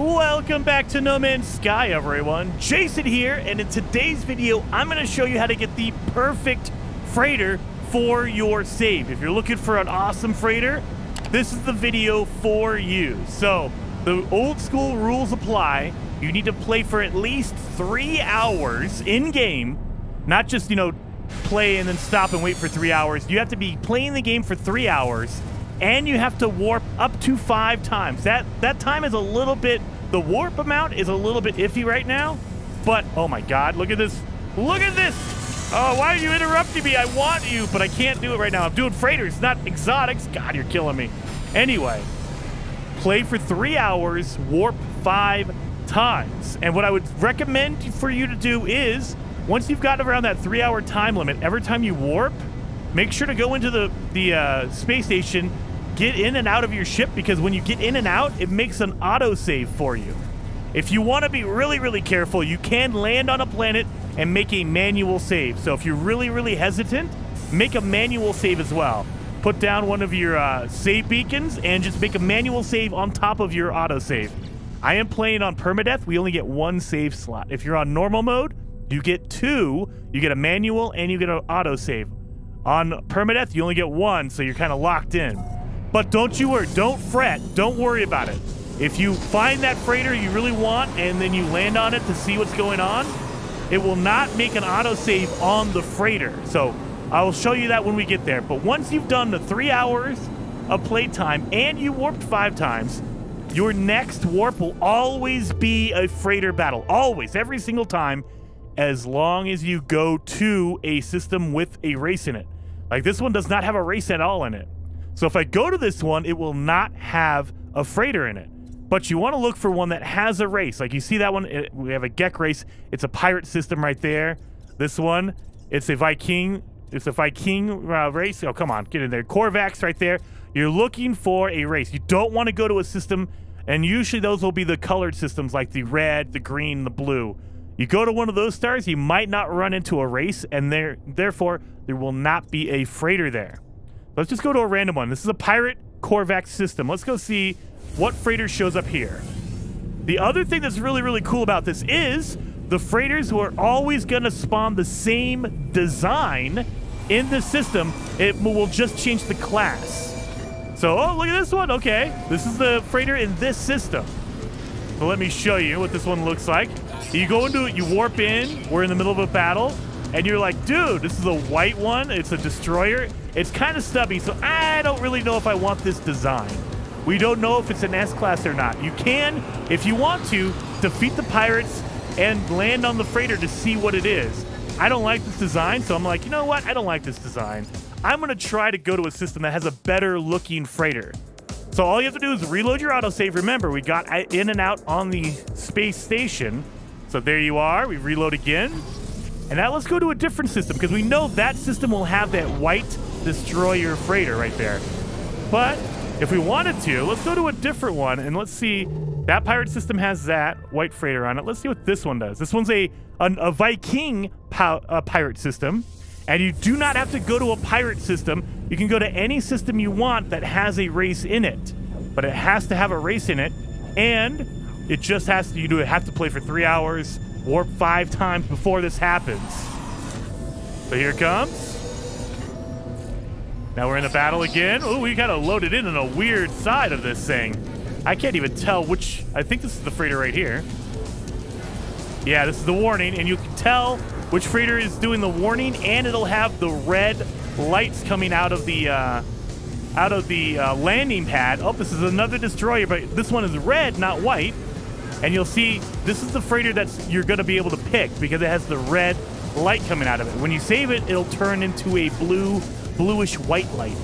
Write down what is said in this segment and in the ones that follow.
Welcome back to No Man's Sky, everyone. Jason here, and in today's video, I'm going to show you how to get the perfect freighter for your save. If you're looking for an awesome freighter, this is the video for you. So, the old school rules apply. You need to play for at least three hours in-game, not just, you know, play and then stop and wait for three hours. You have to be playing the game for three hours and you have to warp up to five times. That that time is a little bit, the warp amount is a little bit iffy right now, but oh my god, look at this. Look at this. Oh, why are you interrupting me? I want you, but I can't do it right now. I'm doing freighters, not exotics. God, you're killing me. Anyway, play for three hours, warp five times. And what I would recommend for you to do is, once you've gotten around that three hour time limit, every time you warp, make sure to go into the, the uh, space station get in and out of your ship because when you get in and out, it makes an autosave for you. If you want to be really, really careful, you can land on a planet and make a manual save. So if you're really, really hesitant, make a manual save as well. Put down one of your uh, save beacons and just make a manual save on top of your autosave. I am playing on permadeath. We only get one save slot. If you're on normal mode, you get two. You get a manual and you get an autosave. On permadeath, you only get one, so you're kind of locked in. But don't you worry. Don't fret. Don't worry about it. If you find that freighter you really want and then you land on it to see what's going on, it will not make an autosave on the freighter. So I will show you that when we get there. But once you've done the three hours of playtime and you warped five times, your next warp will always be a freighter battle. Always, every single time, as long as you go to a system with a race in it. Like this one does not have a race at all in it. So if I go to this one, it will not have a freighter in it. But you want to look for one that has a race. Like you see that one, it, we have a Gek race. It's a pirate system right there. This one, it's a Vy'keen. It's a Vy'keen uh, race. Oh, come on, get in there. Korvax right there. You're looking for a race. You don't want to go to a system, and usually those will be the colored systems like the red, the green, the blue. You go to one of those stars, you might not run into a race, and there, therefore, there will not be a freighter there. Let's just go to a random one. This is a pirate Korvax system. Let's go see what freighter shows up here. The other thing that's really, really cool about this is the freighters who are always going to spawn the same design in the system. It will just change the class. So, oh, look at this one. Okay, this is the freighter in this system. So let me show you what this one looks like. You go into it, you warp in. We're in the middle of a battle and you're like, dude, this is a white one. It's a destroyer. It's kind of stubby, so I don't really know if I want this design. We don't know if it's an S-Class or not. You can, if you want to, defeat the pirates and land on the freighter to see what it is. I don't like this design, so I'm like, you know what? I don't like this design. I'm going to try to go to a system that has a better looking freighter. So all you have to do is reload your autosave. Remember, we got uh, in and out on the space station. So there you are. We reload again. And now let's go to a different system because we know that system will have that white destroyer freighter right there. But if we wanted to, let's go to a different one and let's see. That pirate system has that white freighter on it. Let's see what this one does. This one's a, a, a Vy'keen pirate system. And you do not have to go to a pirate system. You can go to any system you want that has a race in it. But it has to have a race in it. And it just has to, you do have to play for three hours warp five times before this happens. So here comes. Now we're in the battle again. Oh, we kind of loaded in on a weird side of this thing. I can't even tell which... I think this is the freighter right here. Yeah, this is the warning, and you can tell which freighter is doing the warning, and it'll have the red lights coming out of the... Uh, out of the uh, landing pad. Oh, this is another destroyer, but this one is red, not white. And you'll see this is the freighter that you're going to be able to pick because it has the red light coming out of it. When you save it, it'll turn into a blue, bluish white light.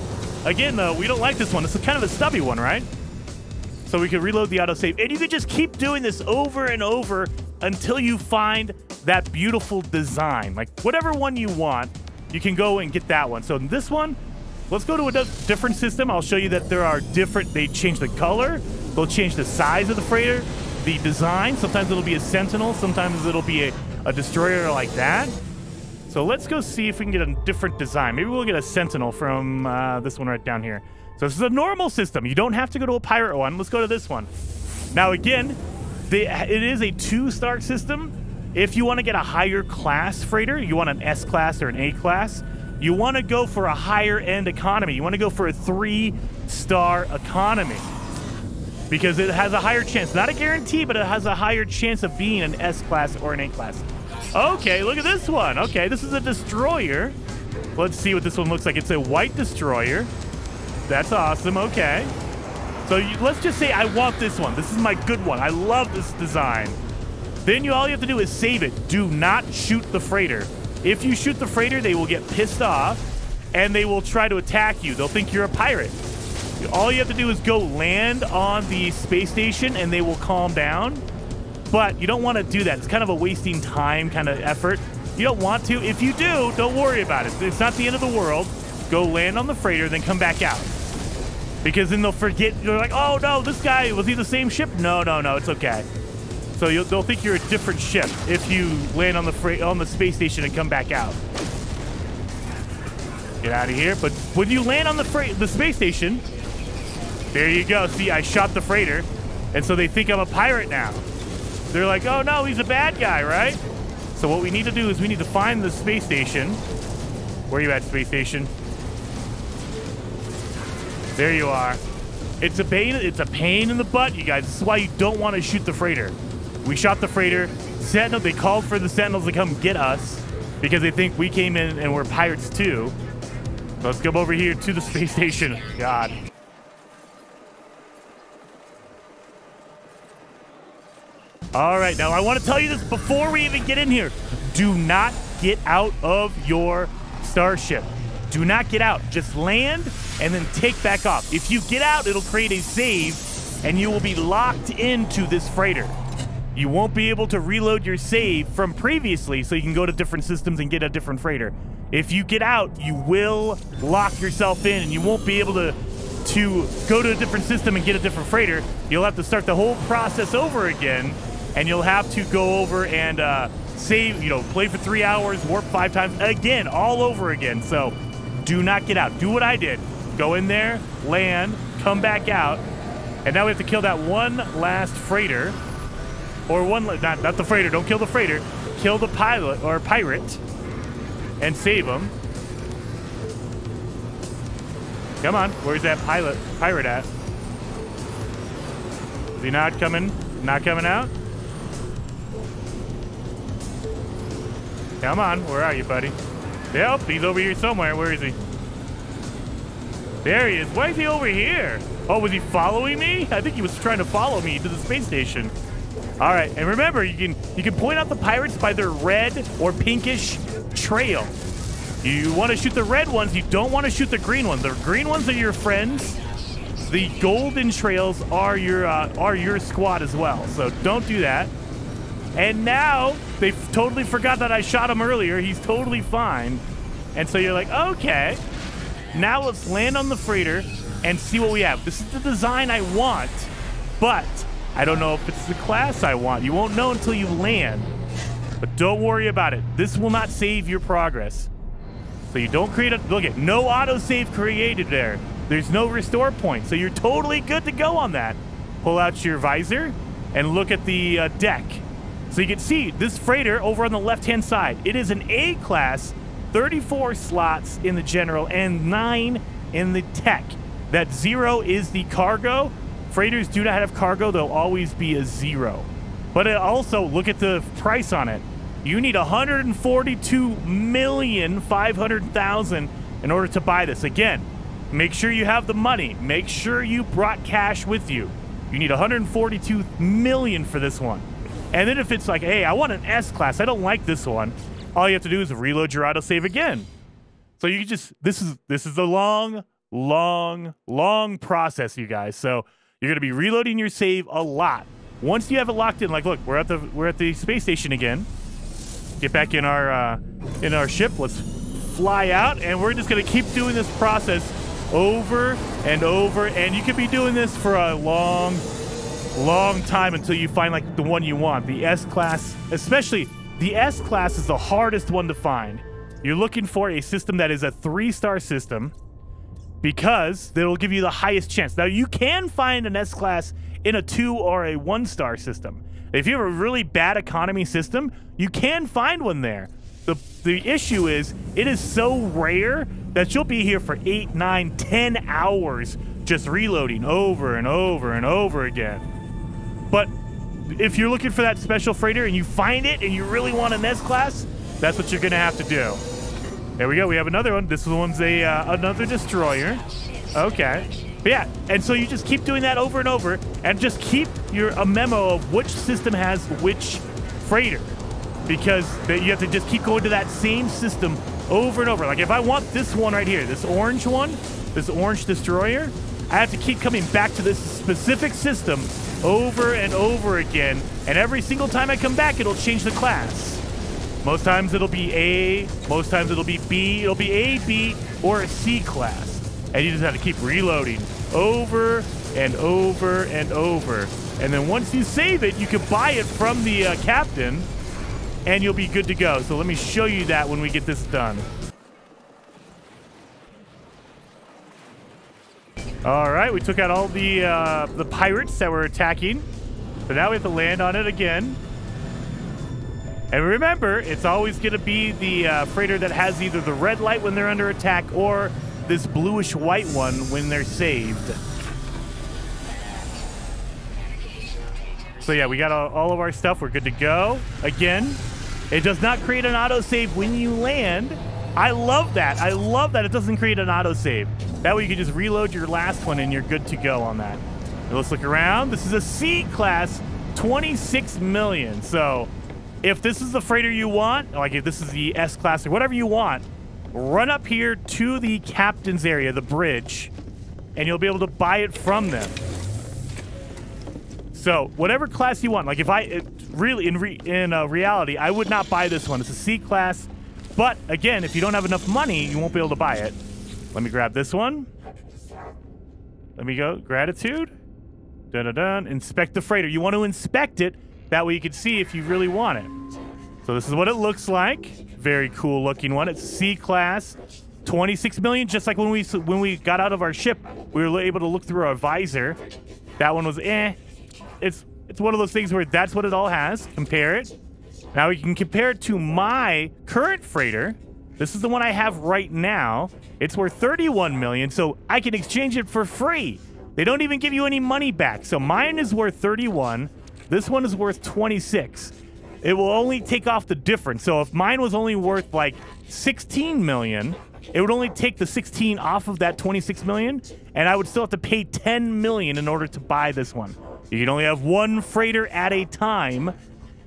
Again, though, we don't like this one. This is kind of a stubby one, right? So we can reload the autosave. And you can just keep doing this over and over until you find that beautiful design. Like whatever one you want, you can go and get that one. So in this one, let's go to a different system. I'll show you that there are different, they change the color, they'll change the size of the freighter, the design. Sometimes it'll be a Sentinel, sometimes it'll be a, a destroyer like that. So let's go see if we can get a different design. Maybe we'll get a Sentinel from uh, this one right down here. So this is a normal system. You don't have to go to a pirate one. Let's go to this one. Now again, they, it is a two-star system. If you want to get a higher class freighter, you want an S class or an A class, you want to go for a higher end economy. You want to go for a three-star economy because it has a higher chance, not a guarantee, but it has a higher chance of being an S class or an A class. Okay, look at this one. Okay, this is a destroyer. Let's see what this one looks like. It's a white destroyer. That's awesome. Okay. So you, let's just say I want this one. This is my good one. I love this design. Then you all you have to do is save it. Do not shoot the freighter. If you shoot the freighter, they will get pissed off and they will try to attack you. They'll think you're a pirate. All you have to do is go land on the space station and they will calm down. But you don't want to do that. It's kind of a wasting time kind of effort. You don't want to. If you do, don't worry about it. It's not the end of the world. Go land on the freighter, then come back out. Because then they'll forget. They're like, oh no, this guy, was he the same ship? No, no, no, it's okay. So they'll think you're a different ship if you land on the freight on the space station and come back out. Get out of here. But when you land on the freight, the space station, there you go. See, I shot the freighter, and so they think I'm a pirate now. They're like, oh no, he's a bad guy, right? So what we need to do is we need to find the space station. Where are you at, space station? There you are. It's a pain. It's a pain in the butt, you guys. This is why you don't want to shoot the freighter. We shot the freighter. Sentinel. They called for the Sentinels to come get us because they think we came in and we're pirates too. let's come over here to the space station. God. All right, now I want to tell you this before we even get in here. Do not get out of your starship. Do not get out. Just land and then take back off. If you get out, it'll create a save and you will be locked into this freighter. You won't be able to reload your save from previously so you can go to different systems and get a different freighter. If you get out, you will lock yourself in and you won't be able to to go to a different system and get a different freighter. You'll have to start the whole process over again and you'll have to go over and uh, save, you know, play for three hours, warp five times again, all over again. So do not get out. Do what I did. Go in there, land, come back out, and now we have to kill that one last freighter, or one not not the freighter. Don't kill the freighter. Kill the pilot or pirate, and save him. Come on, where's that pilot pirate at? Is he not coming? Not coming out? Come on, where are you, buddy? Yep, he's over here somewhere. Where is he? There he is. Why is he over here? Oh, was he following me? I think he was trying to follow me to the space station. All right, and remember, you can you can point out the pirates by their red or pinkish trail. You want to shoot the red ones. You don't want to shoot the green ones. The green ones are your friends. The golden trails are your uh, are your squad as well. So don't do that. And now they totally forgot that I shot him earlier. He's totally fine. And so you're like, okay, now let's land on the freighter and see what we have. This is the design I want, but I don't know if it's the class I want. You won't know until you land. But don't worry about it. This will not save your progress. So you don't create a, look at, no autosave created there. There's no restore point. So you're totally good to go on that. Pull out your visor and look at the uh, deck. So you can see this freighter over on the left-hand side. It is an A class, 34 slots in the general and nine in the tech. That zero is the cargo. Freighters do not have cargo. They'll always be a zero. But uh, also, look at the price on it. You need 142,500,000 in order to buy this. Again, make sure you have the money. Make sure you brought cash with you. You need 142 million for this one. And then if it's like, hey, I want an S class, I don't like this one, all you have to do is reload your autosave again. So you just this is this is a long, long, long process, you guys. So you're gonna be reloading your save a lot. Once you have it locked in, like look, we're at the we're at the space station again. Get back in our uh, in our ship. Let's fly out, and we're just gonna keep doing this process over and over. And you could be doing this for a long, long time until you find like the one you want. The S class, especially the S class is the hardest one to find. You're looking for a system that is a three star system because they will give you the highest chance. Now you can find an S class in a two or a one star system. If you have a really bad economy system, you can find one there. The, the issue is it is so rare that you'll be here for eight, nine, ten hours just reloading over and over and over again. But if you're looking for that special freighter and you find it and you really want an S class, that's what you're gonna have to do. There we go. We have another one. This one's a uh, another destroyer. Okay. But yeah, and so you just keep doing that over and over, and just keep your a memo of which system has which freighter, because you have to just keep going to that same system over and over. Like if I want this one right here, this orange one, this orange destroyer, I have to keep coming back to this specific system over and over again, and every single time I come back, it'll change the class. Most times it'll be A, most times it'll be B, it'll be A, B, or a C class. And you just have to keep reloading over and over and over. And then once you save it, you can buy it from the uh, captain, and you'll be good to go. So let me show you that when we get this done. All right, we took out all the uh, the pirates that were attacking. So now we have to land on it again. And remember, it's always going to be the uh, freighter that has either the red light when they're under attack or this bluish white one when they're saved. So yeah, we got all of our stuff. We're good to go. Again, it does not create an autosave when you land. I love that. I love that it doesn't create an autosave. That way you can just reload your last one and you're good to go on that. Now let's look around. This is a C class, 26 million. So if this is the freighter you want, like if this is the S class or whatever you want, run up here to the captain's area, the bridge, and you'll be able to buy it from them. So whatever class you want, like if I really in re, in uh, reality, I would not buy this one. It's a C class, but again, if you don't have enough money, you won't be able to buy it. Let me grab this one. Let me go gratitude. Dun dun dun. Inspect the freighter. You want to inspect it that way you can see if you really want it. So this is what it looks like. Very cool looking one. It's C class. 26 million, just like when we when we got out of our ship, we were able to look through our visor. That one was eh. It's it's one of those things where that's what it all has. Compare it. Now we can compare it to my current freighter. This is the one I have right now. It's worth 31 million, so I can exchange it for free. They don't even give you any money back. So mine is worth 31. This one is worth 26. It will only take off the difference. So if mine was only worth like 16 million, it would only take the 16 off of that 26 million, and I would still have to pay 10 million in order to buy this one. You can only have one freighter at a time,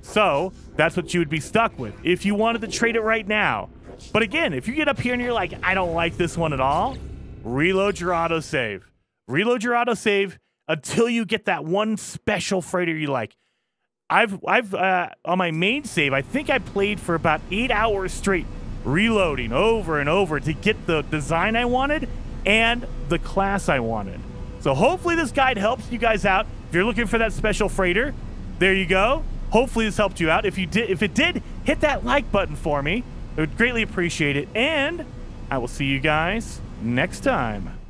so that's what you would be stuck with if you wanted to trade it right now. But again, if you get up here and you're like, I don't like this one at all, reload your autosave. Reload your autosave until you get that one special freighter you like. I've I've uh, on my main save, I think I played for about eight hours straight, reloading over and over to get the design I wanted and the class I wanted. So hopefully this guide helps you guys out. If you're looking for that special freighter, there you go. Hopefully this helped you out. If you did, if it did, hit that like button for me. I would greatly appreciate it. And I will see you guys next time.